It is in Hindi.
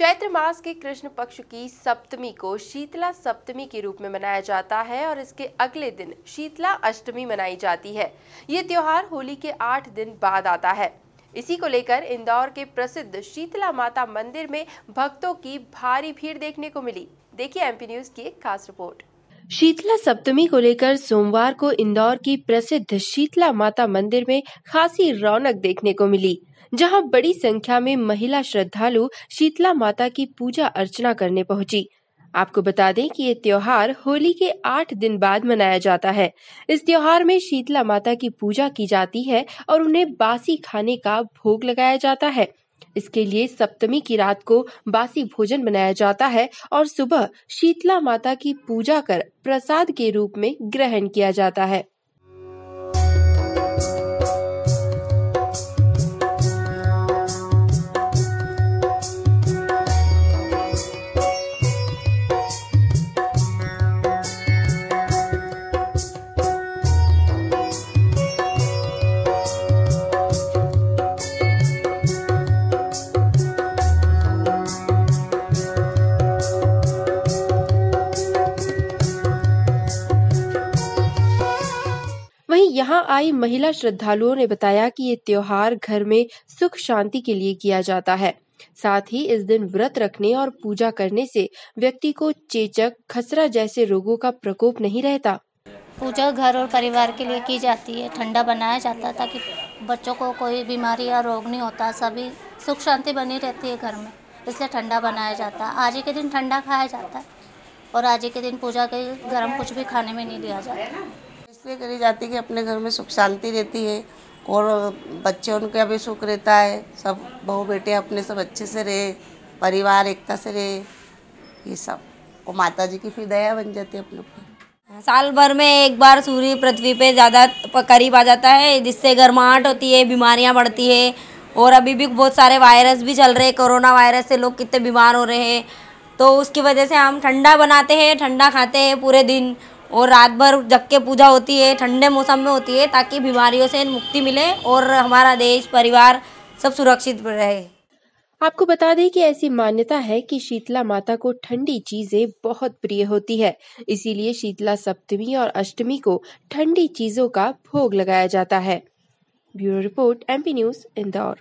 चैत्र मास के कृष्ण पक्ष की सप्तमी को शीतला सप्तमी के रूप में मनाया जाता है और इसके अगले दिन शीतला अष्टमी मनाई जाती है। ये त्योहार होली के आठ दिन बाद आता है। इसी को लेकर इंदौर के प्रसिद्ध शीतला माता मंदिर में भक्तों की भारी भीड़ देखने को मिली। देखिए एमपी न्यूज़ की एक खास रिपोर्ट। शीतला सप्तमी को लेकर सोमवार को इंदौर की प्रसिद्ध शीतला माता मंदिर में खासी रौनक देखने को मिली, जहाँ बड़ी संख्या में महिला श्रद्धालु शीतला माता की पूजा अर्चना करने पहुँची। आपको बता दें कि ये त्योहार होली के आठ दिन बाद मनाया जाता है। इस त्योहार में शीतला माता की पूजा की जाती है और उन्हें बासी खाने का भोग लगाया जाता है। इसके लिए सप्तमी की रात को बासी भोजन बनाया जाता है और सुबह शीतला माता की पूजा कर प्रसाद के रूप में ग्रहण किया जाता है। यहाँ आई महिला श्रद्धालुओं ने बताया कि ये त्योहार घर में सुख शांति के लिए किया जाता है। साथ ही इस दिन व्रत रखने और पूजा करने से व्यक्ति को चेचक, खसरा जैसे रोगों का प्रकोप नहीं रहता। पूजा घर और परिवार के लिए की जाती है। ठंडा बनाया जाता है ताकि बच्चों को कोई बीमारी या रोग नहीं होता। सभी सुख शांति बनी रहती है घर में, इसलिए ठंडा बनाया जाता है। आज के दिन ठंडा खाया जाता है और आज के दिन पूजा के गर्म कुछ भी खाने में नहीं लिया जाता। इसलिए करी जाती है कि अपने घर में सुख शांति रहती है और बच्चे उनका भी सुख रहता है, सब बहू बेटे अपने सब अच्छे से रहे, परिवार एकता से रहे, ये सब। और माता जी की फिर दया बन जाती है अपने ऊपर। साल भर में एक बार सूर्य पृथ्वी पे ज़्यादा करीब आ जाता है, जिससे गर्माहट होती है, बीमारियाँ बढ़ती है और अभी भी बहुत सारे वायरस भी चल रहे हैं कोरोना वायरस से लोग कितने बीमार हो रहे हैं। तो उसकी वजह से हम ठंडा बनाते हैं, ठंडा खाते हैं पूरे दिन और रात भर जग के पूजा होती है, ठंडे मौसम में होती है, ताकि बीमारियों से मुक्ति मिले और हमारा देश, परिवार सब सुरक्षित रहे। आपको बता दें कि ऐसी मान्यता है कि शीतला माता को ठंडी चीज़ें बहुत प्रिय होती है। इसीलिए शीतला सप्तमी और अष्टमी को ठंडी चीज़ों का भोग लगाया जाता है। Bureau report, MP news, Indore.